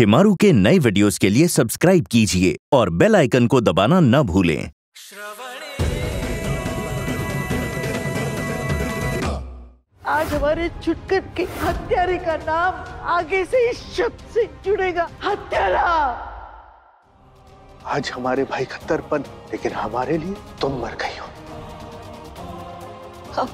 शिमारू के नए वीडियोस के लिए सब्सक्राइब कीजिए और बेल आइकन को दबाना न भूलें। आज हमारे चुटकन के हत्यारे का नाम आगे से इस शब्द से जुड़ेगा। हत्यारा! आज हमारे भाई का तर्पण लेकिन हमारे लिए तुम मर गई हो। अब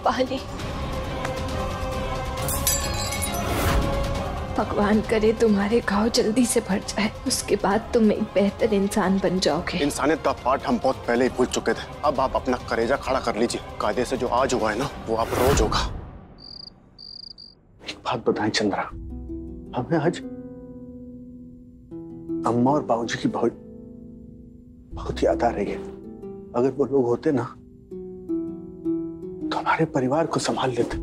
भगवान करे तुम्हारे घाव जल्दी से भर जाए। उसके बाद तुम एक बेहतर इंसान बन जाओगे। इंसानियत का पाठ हम बहुत पहले ही भूल चुके थे। अब आप अपना करेजा खड़ा कर लीजिए। कायदे से जो आज हुआ है ना वो आप रोज होगा। एक बात बताएँ चंद्रा। हमें आज अम्मा और बाबूजी की बहुत बहुत याद आ रही है। अगर वो लोग होते ना तो हमारे परिवार को संभाल लेते।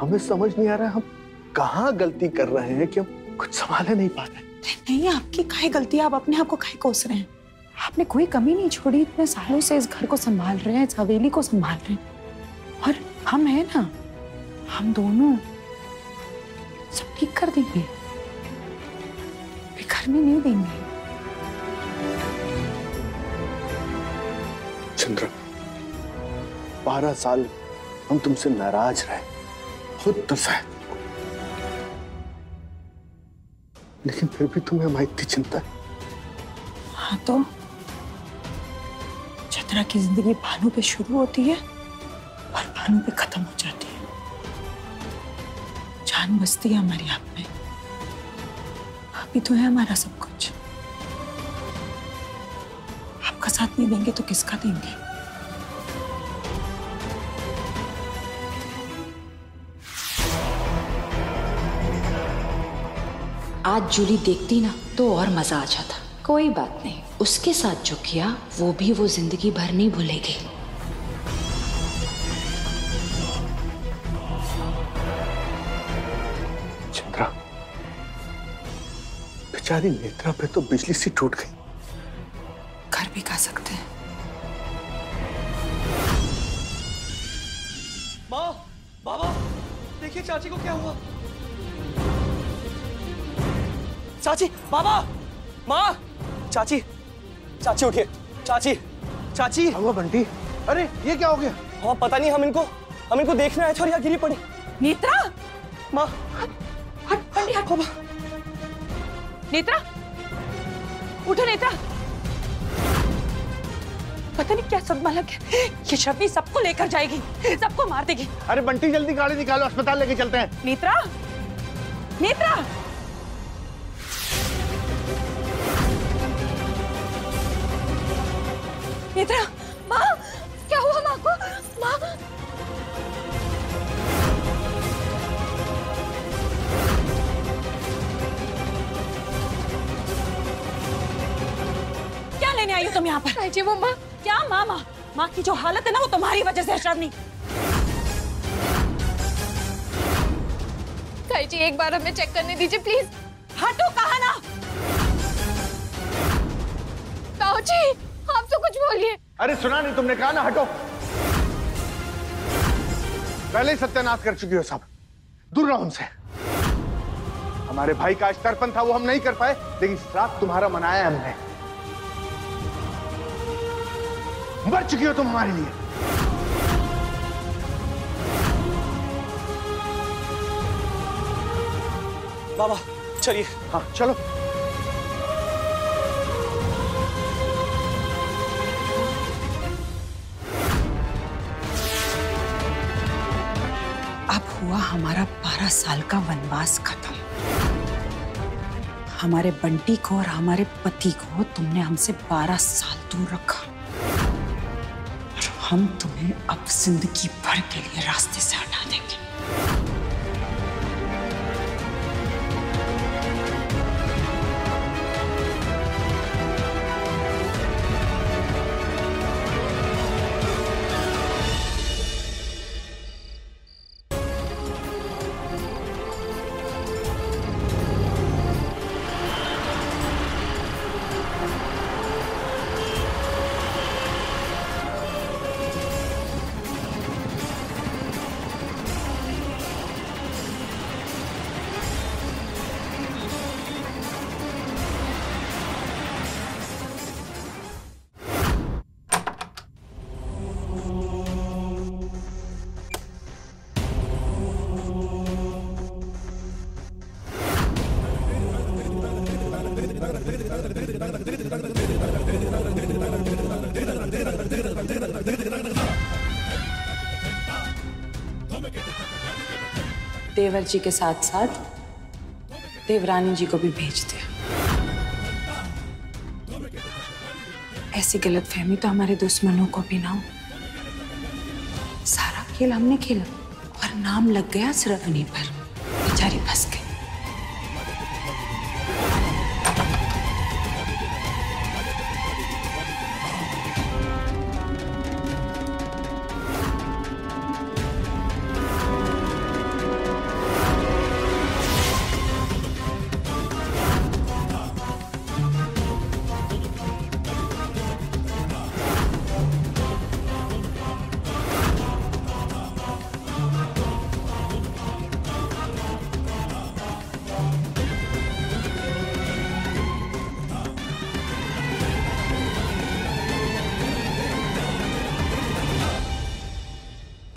हमें समझ नहीं आ रहा है हम कहाँ गलती कर रहे हैं कि हम कुछ संभाले नहीं पा रहे नहीं आपकी काहे गलती आप अपने आप को काहे कोस रहे हैं। आपने कोई कमी नहीं छोड़ी इतने सालों से इस घर को संभाल रहे हैं इस हवेली को संभाल रहे हैं। और हम हैं ना हम दोनों सब ठीक कर देंगे। बिखरने नहीं देंगे। चंद्रा बारह साल हम तुमसे नाराज़ रहे खुद तो शायद लेकिन फिर भी तुम्हें हमारी इतनी चिंता है। हाँ तो चंद्रा की ज़िंदगी भानु पे शुरू होती है और भानु पे खत्म हो जाती है। जान बसती है हमारी आप में। अभी तो है हमारा सब कुछ। आपका साथ नहीं देंगे तो किसका देंगे? आज जूली देखती ना तो और मज़ा आ जाता। कोई बात नहीं उसके साथ जो किया वो भी वो ज़िंदगी भर नहीं भूलेगी। चंद्रा बेचारी नेत्रा पे तो बिजली सी टूट गई। घर भी खा सकते हैं। माँ बाबा देखिए चाची को क्या हुआ? चाची बाबा माँ। चाची चाची उठिए। चाची चाची। हुआ बंटी। अरे ये क्या हो गया? हाँ पता नहीं हम इनको हम इनको देखने आए थे और यहाँ गिरी पड़ी। नेत्रा? माँ। हट पंडी हट। नेत्रा? उठो नेत्रा। पता नहीं क्या सदमा लग गया ये शर्मी सबको लेकर जाएगी सबको मार देगी। अरे बंटी जल्दी गाड़ी निकालो अस्पताल लेके चलते हैं। नेत्रा? नेत्रा? नेत्रा माँ क्या हुआ माँ को? माँ। क्या लेने आई हो तुम यहाँ पर? जी वो माँ। क्या माँ माँ? माँ की जो हालत है ना वो तुम्हारी वजह से शर्मी जी एक बार हमें चेक करने दीजिए प्लीज़ हटो कहा ना जी। कुछ बोलिए। अरे सुना नहीं तुमने कहा ना हटो। पहले ही सत्यानाश कर चुकी हो सब। दूर रहो हमसे हमारे भाई का आज तर्पण था वो हम नहीं कर पाए लेकिन श्राप तुम्हारा मनाया हमने। मर चुकी हो तुम हमारे लिए। बाबा चलिए। हाँ चलो। हुआ हमारा बारह साल का वनवास खत्म। हमारे बंटी को और हमारे पति को तुमने हमसे बारह साल दूर रखा। और हम तुम्हें अब ज़िंदगी भर के लिए रास्ते से हटा देंगे। देवर जी के साथ साथ देवरानी जी को भी भेज दिया ऐसी गलत फहमी तो हमारे दुश्मनों को भी ना हो। सारा खेल हमने खेला और नाम लग गया श्रवणी पर। बेचारी फंस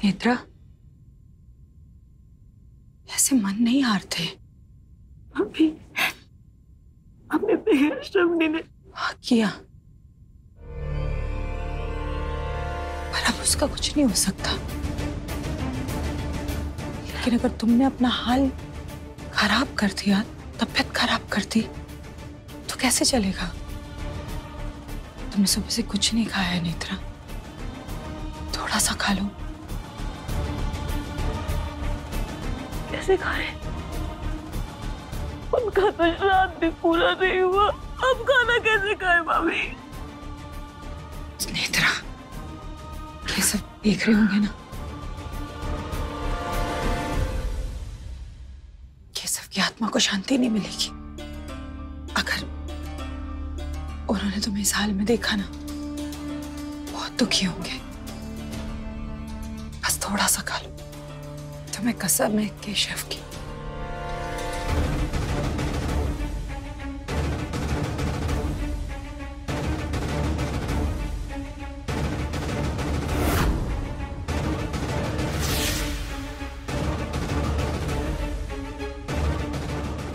नेत्रा ऐसे मन नहीं हारते। अभी हमें बेहद ने। हाँ किया। पर अब उसका कुछ नहीं हो सकता। लेकिन अगर तुमने अपना हाल खराब कर दिया तबीयत खराब कर दी तो कैसे चलेगा? तुमने सुबह से कुछ नहीं खाया है नेत्रा। थोड़ा सा खा लो। कैसे खाए उनका तो श्राद्ध भी पूरा नहीं हुआ। अब खाना कैसे खाए, भाभी? नेत्रा ये सब देख रहे होंगे ना? ये सब की आत्मा को शांति नहीं मिलेगी। अगर उन्होंने तुम्हें इस हाल में देखा ना, बहुत दुखी होंगे। बस थोड़ा सा तुम्हें कसम है केशव की।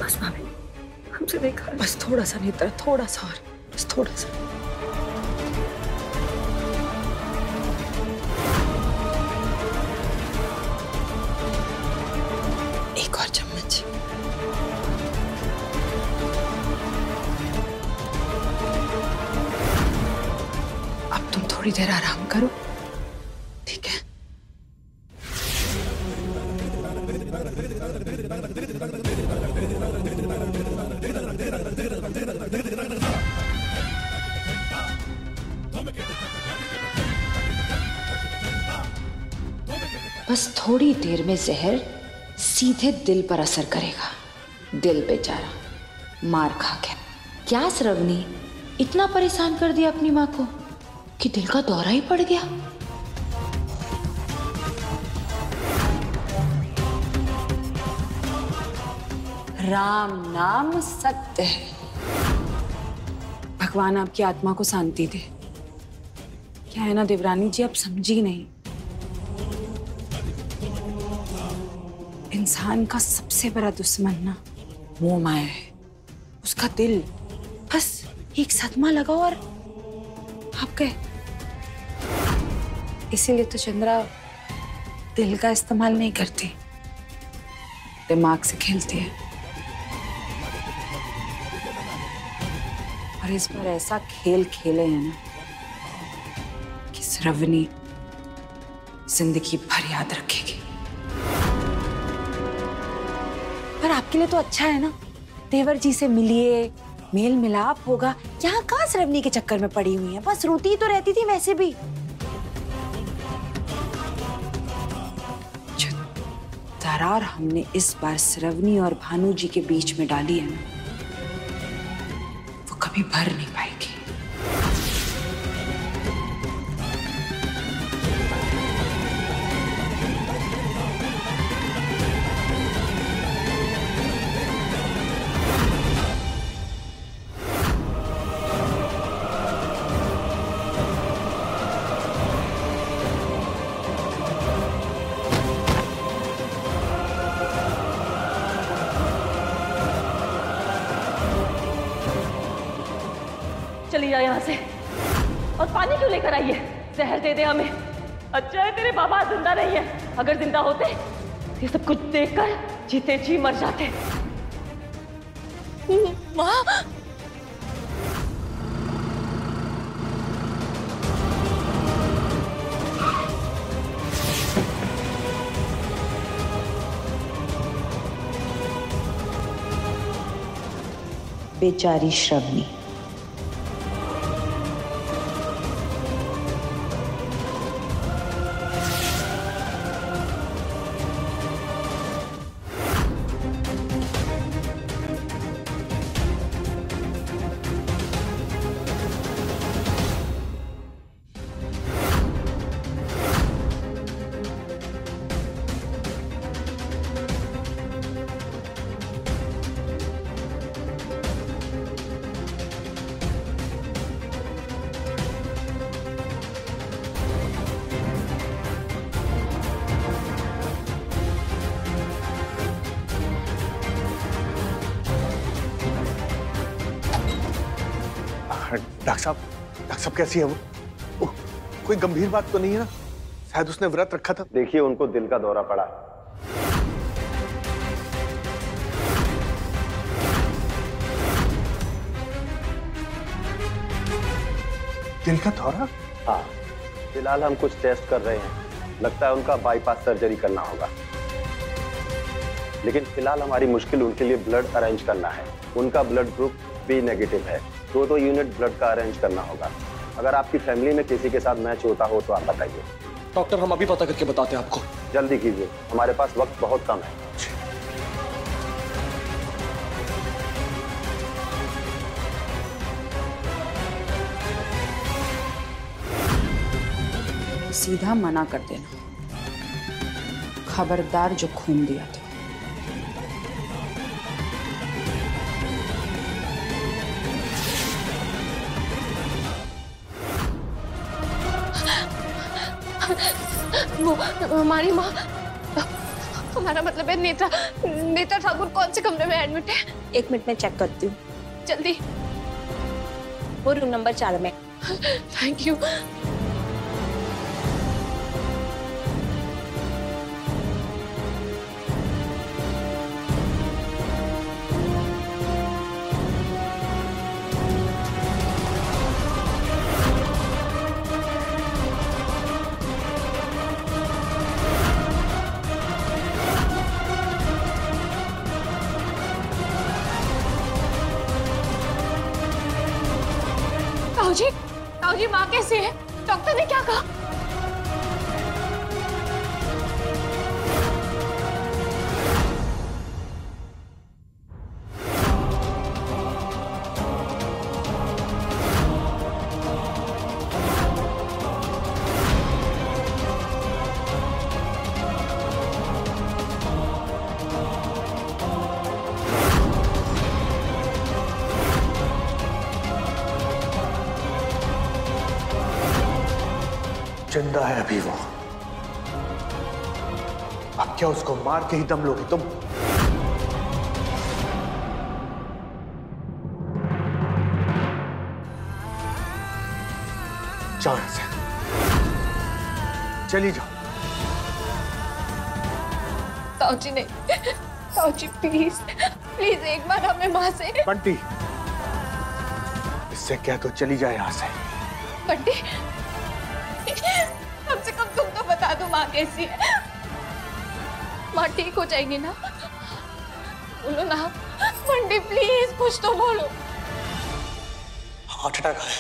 बस भाभी हमसे देखा बस थोड़ा सा नेत्रा थोड़ा सा और, बस थोड़ा सा। बस थोड़ी देर में जहर सीधे दिल पर असर करेगा। दिल बेचारा, मार खा के। क्या श्रवणी, इतना परेशान कर दिया अपनी माँ को? कि दिल का दौरा ही पड़ गया। राम नाम सत्य है। भगवान आपकी आत्मा को शांति दे। क्या है ना देवरानी जी, आप समझी नहीं। इंसान का सबसे बड़ा दुश्मन ना मोह माया है। उसका दिल, बस एक सदमा लगाओ और आप गए। इसीलिए तो चंद्रा दिल का इस्तेमाल नहीं करती, दिमाग से खेलती है। और इस बार ऐसा खेल खेले हैं ना कि श्रवणी ज़िंदगी भर याद रखेगी। पर आपके लिए तो अच्छा है ना? देवर जी से मिलिए, मेल मिलाप होगा। यहाँ कहाँ श्रवणी के चक्कर में पड़ी हुई है। बस रोती तो रहती थी वैसे भी। दरार हमने इस बार श्रवणी और भानु जी के बीच में डाली है ना कभी भर नहीं पाएगी। चली जा यहाँ से। और पानी क्यों लेकर आई है? जहर दे दे हमें। अच्छा है तेरे बाबा ज़िंदा नहीं है। अगर ज़िंदा होते ये सब कुछ देखकर जीते जी मर जाते। माँ। बेचारी श्रवणी। डॉक्टर साहब डॉक्टर साहब कैसी है वो? ओह, कोई गंभीर बात तो नहीं है ना? शायद उसने व्रत रखा था। देखिए उनको दिल का दौरा पड़ा। दिल का दौरा? हाँ फ़िलहाल हम कुछ टेस्ट कर रहे हैं। लगता है उनका बाईपास सर्जरी करना होगा। लेकिन फ़िलहाल हमारी मुश्किल उनके लिए ब्लड अरेंज करना है। उनका ब्लड ग्रुप बी नेगेटिव है। दो दो यूनिट ब्लड का अरेंज करना होगा। अगर आपकी फैमिली में किसी के साथ मैच होता हो तो आप बताइए। डॉक्टर हम अभी पता करके बताते हैं आपको। जल्दी कीजिए। हमारे पास वक्त बहुत कम है। सीधा मना कर देना। खबरदार जो खून दिया था। हमारी माँ। हमारा मतलब है नेता। नेता ठाकुर कौन से कमरे में एडमिट है? एक मिनट में चेक करती हूँ। जल्दी। वो रूम नंबर चार में। थैंक यू कैसी है? ज़िंदा है अभी वो। अब क्या उसको मार के ही दम लोगे तुम? जाओ यहाँ से। चली जाओ। ताऊ जी नहीं। ताऊ जी प्लीज़ प्लीज़ एक बार हमें माँ से। बंटी इससे क्या तो चली जाए यहाँ से। बंटी माँ कैसी है माँ ठीक हो जाएगी ना? बोलो ना बंटी प्लीज़ कुछ तो बोलो। हार्ट अटैक है।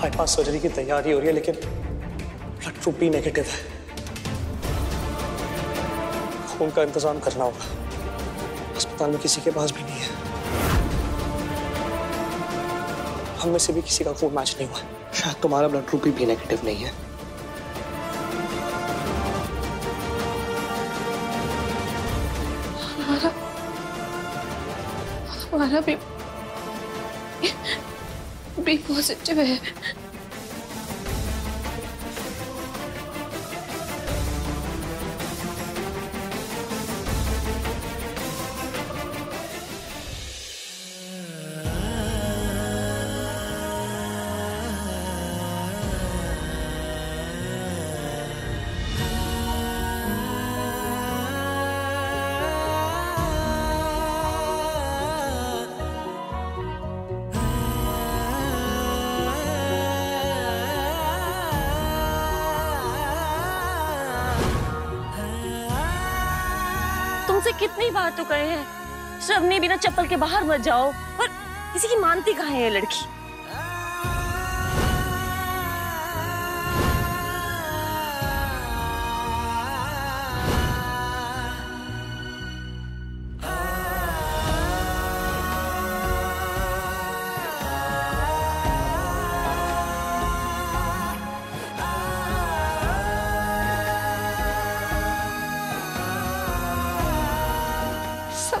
बाईपास सर्जरी की तैयारी हो रही है, लेकिन ब्लड ग्रुप बी नेगेटिव है। खून का इंतज़ाम करना होगा। अस्पताल में किसी के पास भी नहीं है। हम में से भी किसी का खून मैच नहीं हुआ। शायद तुम्हारा ब्लड ग्रुप भी नेगेटिव नहीं है। हमारा हमारा भी बी पॉजिटिव है। कितनी बार तो कहे हैं। श्रवनी बिना चप्पल के बाहर मत जाओ। पर किसी की मानती कहा है ये लड़की?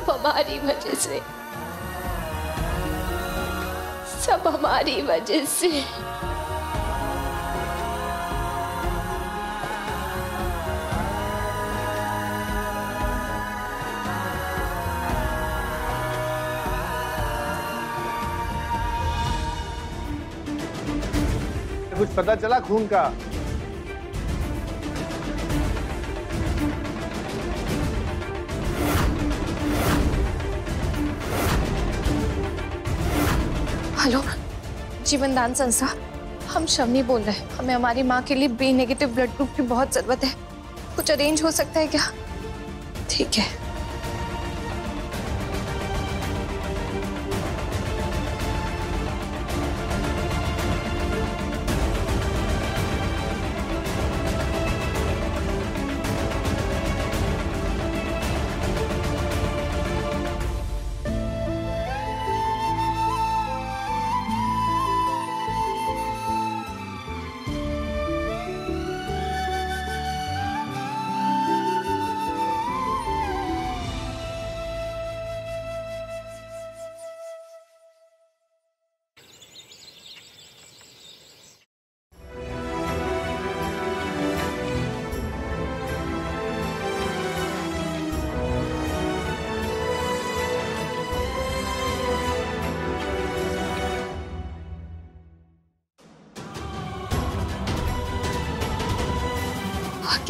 सब हमारी वजह से सब हमारी वजह से कुछ पता चला खून का? हेलो जीवनदान संस्था, हम शवनी बोल रहे हैं। हमें हमारी माँ के लिए बी नेगेटिव ब्लड ग्रुप की बहुत ज़रूरत है। कुछ अरेंज हो सकता है क्या? ठीक है।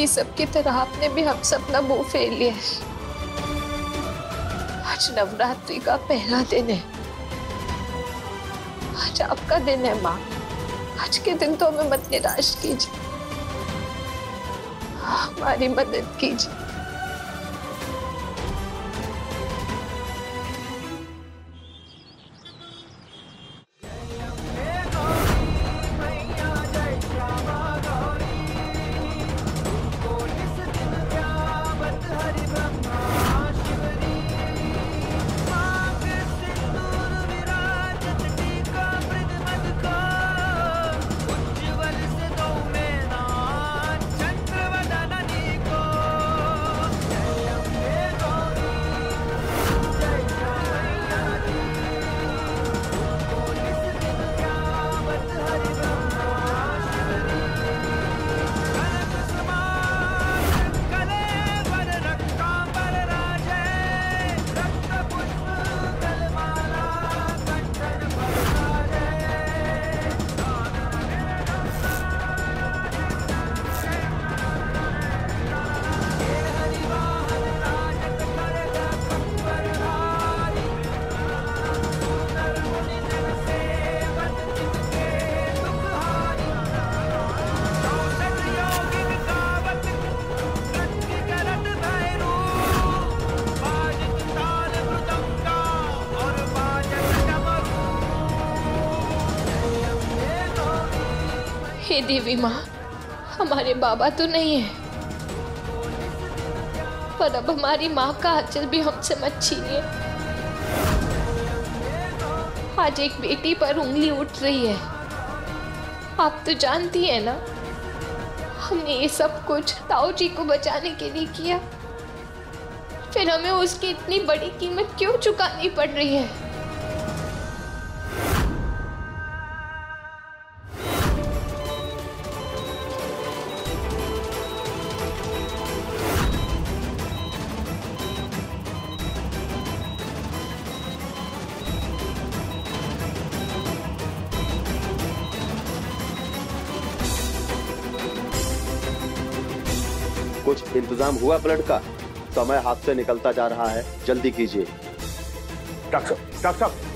बाकी सबकी तरह आपने भी हम सपना मुँह फेर लिया है। आज नवरात्रि का पहला दिन है। आज आपका दिन है माँ। आज के दिन तो हमें मत निराश कीजिए। हमारी मदद कीजिए। हे देवी माँ, हमारे बाबा तो नहीं है। पर अब हमारी माँ का आंचल भी हमसे मत छीनिए। आज एक बेटी पर उंगली उठ रही है। आप तो जानती है ना, हमने ये सब कुछ ताऊ जी को बचाने के लिए किया। फिर हमें उसकी इतनी बड़ी कीमत क्यों चुकानी पड़ रही है? कुछ इंतज़ाम हुआ ब्लड का? समय हाथ से निकलता जा रहा है। जल्दी कीजिए। Doctor doctor. साहब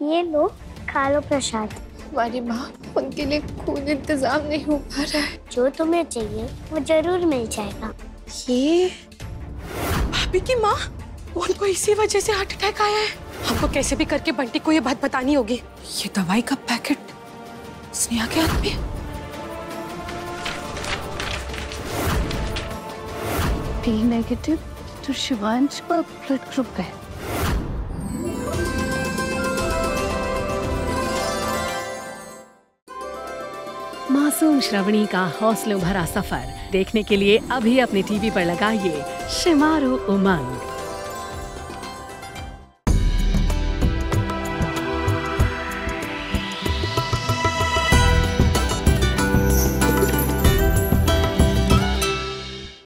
ये लो खा लो प्रसाद। हमारी माँ उनके लिए खून इंतज़ाम नहीं हो पा रहा है। जो तुम्हें चाहिए वो ज़रूर मिल जाएगा। ये भाभी की माँ? उनको इसी वजह से हार्ट अटैक आया है। हमको कैसे भी करके बंटी को ये बात बतानी होगी। ये दवाई का पैकेट स्नेहा के हाथ में। बी नेगेटिव तो शिवांश का ब्लड ग्रुप है। मासूम श्रवणी का हौसलों भरा सफ़र देखने के लिए अभी अपने टीवी पर लगाइए शिमारू उमंग।